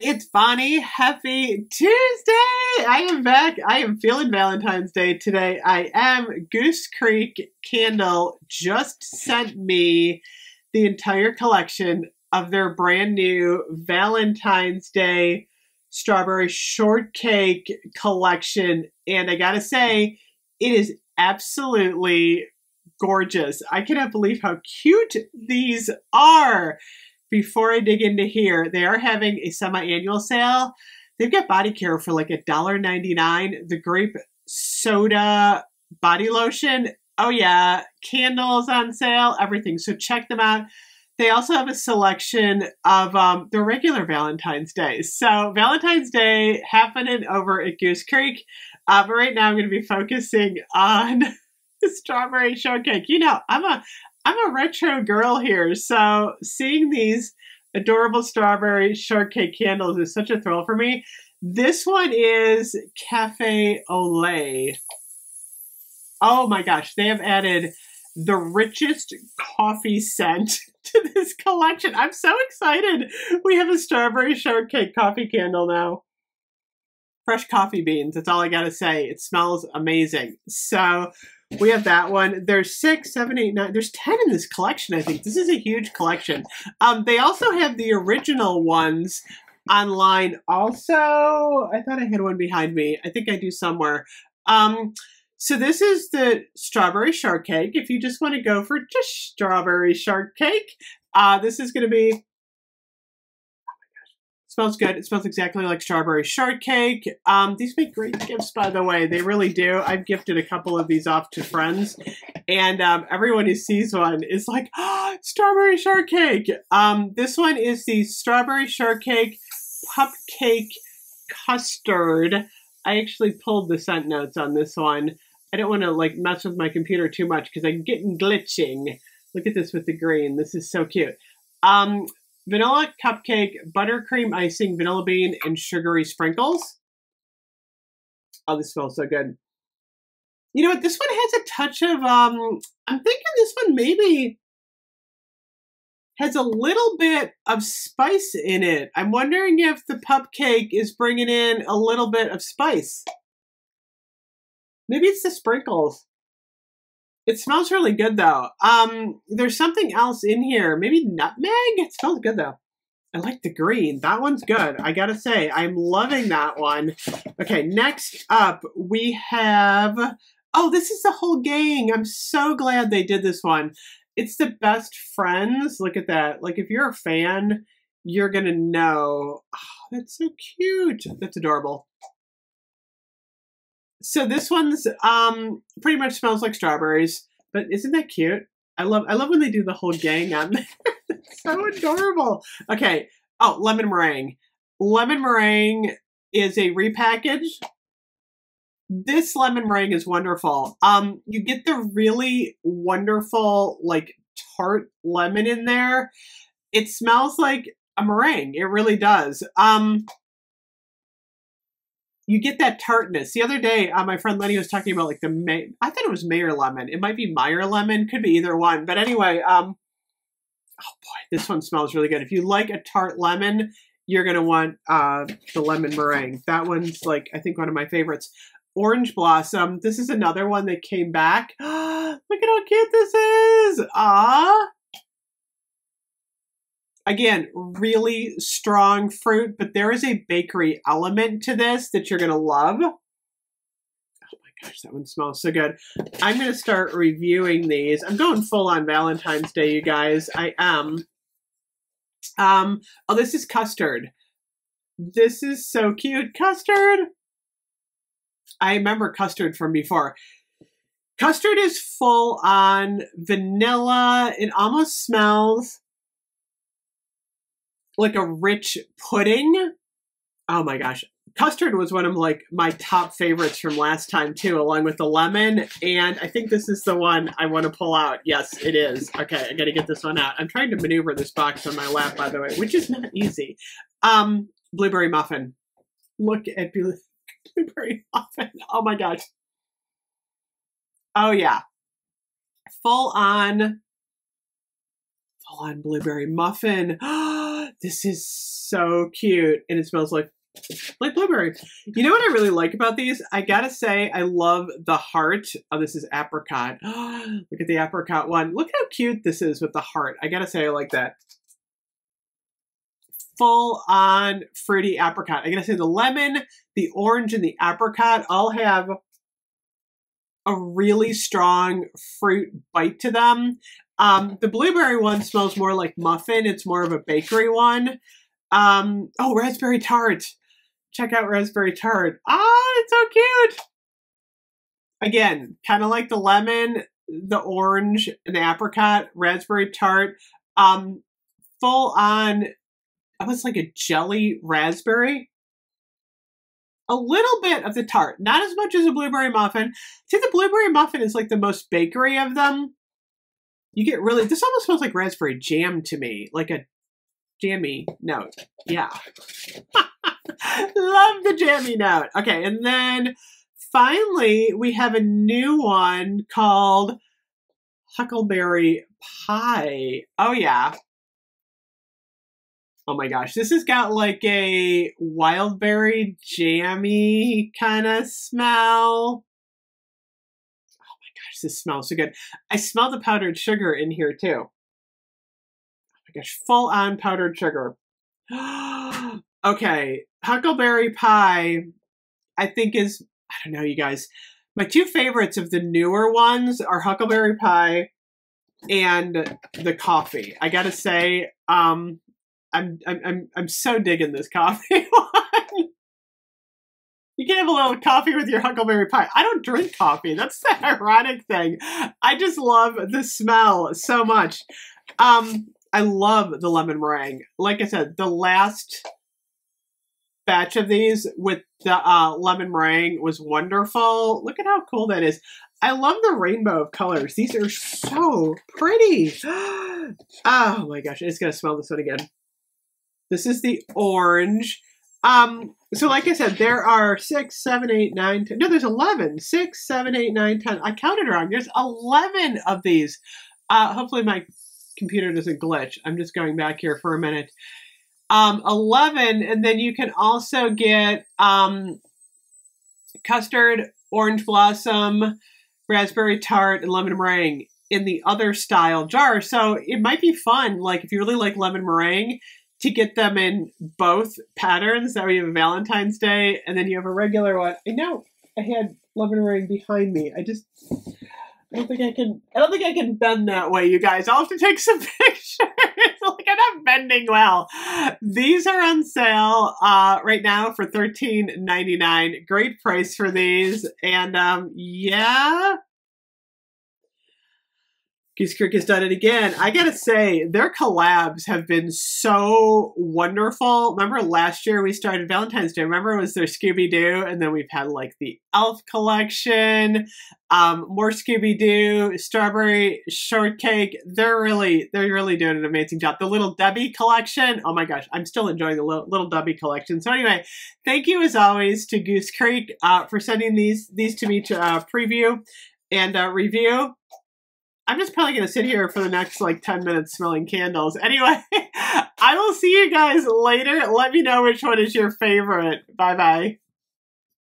It's Bonnie. Happy Tuesday! I am back. I am feeling Valentine's Day today. I am. Goose Creek Candle just sent me the entire collection of their brand new Valentine's Day strawberry shortcake collection. And I gotta say, it is absolutely gorgeous. I cannot believe how cute these are before I dig into here, they are having a semi-annual sale. They've got body care for like a dollar ninety nine. The grape soda body lotion. Oh yeah, candles on sale, everything. So check them out. They also have a selection of um, the regular Valentine's Day. So Valentine's Day happening over at Goose Creek. Uh, but right now I'm going to be focusing on strawberry shortcake. You know, I'm a I'm a retro girl here, so seeing these adorable strawberry shortcake candles is such a thrill for me. This one is Cafe Lait. Oh my gosh, they have added the richest coffee scent to this collection. I'm so excited. We have a strawberry shortcake coffee candle now. Fresh coffee beans, that's all I gotta say. It smells amazing. So we have that one. There's six, seven, eight, nine. There's ten in this collection. I think this is a huge collection. Um, they also have the original ones online. Also, I thought I had one behind me. I think I do somewhere. Um, so this is the strawberry shortcake. If you just want to go for just strawberry shortcake, uh, this is going to be Smells good. It smells exactly like strawberry shortcake. Um, these make great gifts, by the way. They really do. I've gifted a couple of these off to friends, and um, everyone who sees one is like, oh, strawberry shortcake. Um, this one is the strawberry shortcake cupcake custard. I actually pulled the scent notes on this one. I don't want to like mess with my computer too much because I'm getting glitching. Look at this with the green. This is so cute. Um, vanilla cupcake, buttercream icing, vanilla bean, and sugary sprinkles. Oh, this smells so good. You know what? This one has a touch of, um, I'm thinking this one maybe has a little bit of spice in it. I'm wondering if the cupcake is bringing in a little bit of spice. Maybe it's the sprinkles. It smells really good though. Um, there's something else in here. Maybe nutmeg? It smells good though. I like the green. That one's good. I gotta say, I'm loving that one. Okay, next up we have, oh, this is the whole gang. I'm so glad they did this one. It's the best friends. Look at that. Like if you're a fan, you're gonna know. Oh, that's so cute. That's adorable. So this one's um pretty much smells like strawberries, but isn't that cute? I love I love when they do the whole gang on there. so adorable. Okay. Oh, lemon meringue. Lemon meringue is a repackage. This lemon meringue is wonderful. Um, you get the really wonderful like tart lemon in there. It smells like a meringue. It really does. Um, you get that tartness. The other day, uh, my friend Lenny was talking about like the May. I thought it was Mayer lemon. It might be Meyer lemon. Could be either one. But anyway, um, oh boy, this one smells really good. If you like a tart lemon, you're gonna want uh, the lemon meringue. That one's like I think one of my favorites. Orange Blossom. This is another one that came back. Look at how cute this is. Ah, Again, really strong fruit, but there is a bakery element to this that you're going to love. Oh my gosh, that one smells so good. I'm going to start reviewing these. I'm going full on Valentine's Day, you guys. I am. Um, oh, this is custard. This is so cute. Custard! I remember custard from before. Custard is full on vanilla. It almost smells like a rich pudding. Oh my gosh. Custard was one of like my top favorites from last time too, along with the lemon. And I think this is the one I want to pull out. Yes, it is. Okay, I got to get this one out. I'm trying to maneuver this box on my lap, by the way, which is not easy. Um, blueberry muffin. Look at blueberry muffin. Oh my gosh. Oh yeah. Full on, full on blueberry muffin. this is so cute, and it smells like like blueberry. You know what I really like about these? I gotta say, I love the heart. Oh, this is apricot. Look at the apricot one. Look how cute this is with the heart. I gotta say, I like that. Full on fruity apricot. I gotta say, the lemon, the orange, and the apricot all have a really strong fruit bite to them. Um, the blueberry one smells more like muffin. It's more of a bakery one. Um, oh, raspberry tart. Check out raspberry tart. Ah, it's so cute. Again, kind of like the lemon, the orange, and the apricot, raspberry tart. Um, full on, was like a jelly raspberry. A little bit of the tart, not as much as a blueberry muffin. See, the blueberry muffin is like the most bakery of them. You get really, this almost smells like raspberry jam to me, like a jammy note. Yeah. Love the jammy note. Okay, and then finally we have a new one called Huckleberry Pie. Oh yeah. Oh my gosh, this has got like a wildberry jammy kind of smell. This smells so good. I smell the powdered sugar in here too. Oh my gosh, full on powdered sugar. okay, Huckleberry Pie, I think is, I don't know, you guys. My two favorites of the newer ones are Huckleberry Pie and the coffee. I gotta say, um, I'm, I'm, I'm, so digging this coffee. You can have a little coffee with your huckleberry pie. I don't drink coffee. That's the ironic thing. I just love the smell so much. Um, I love the lemon meringue. Like I said, the last batch of these with the uh, lemon meringue was wonderful. Look at how cool that is. I love the rainbow of colors. These are so pretty. oh my gosh, I just gotta smell this one again. This is the orange. Um, so like I said, there are six, seven, eight, nine, ten. No, there's 11. Six, seven, eight, nine, ten. I counted wrong. There's 11 of these. Uh, hopefully my computer doesn't glitch. I'm just going back here for a minute um, 11, and then you can also get um, custard, orange blossom, raspberry tart, and lemon meringue in the other style jar. So it might be fun, like if you really like lemon meringue, to get them in both patterns. That way you have a Valentine's Day, and then you have a regular one. I know I had lemon meringue behind me. I just I don't think I can. I don't think I can bend that way, you guys. I'll have to take some pictures. like I'm not bending well. These are on sale uh, right now for thirteen ninety nine. Great price for these, and um, yeah, Goose Creek has done it again. I gotta say, their collabs have been so wonderful. Remember last year we started Valentine's Day? Remember it was their Scooby Doo, and then we've had like the Elf collection, um, more Scooby Doo, Strawberry Shortcake. They're really, they're really doing an amazing job. The Little Debbie collection. Oh my gosh, I'm still enjoying the Little, Little Debbie collection. So anyway, thank you as always to Goose Creek uh, for sending these these to me to uh, preview and uh, review. I'm just probably going to sit here for the next like 10 minutes smelling candles. Anyway, I will see you guys later. Let me know which one is your favorite. Bye bye.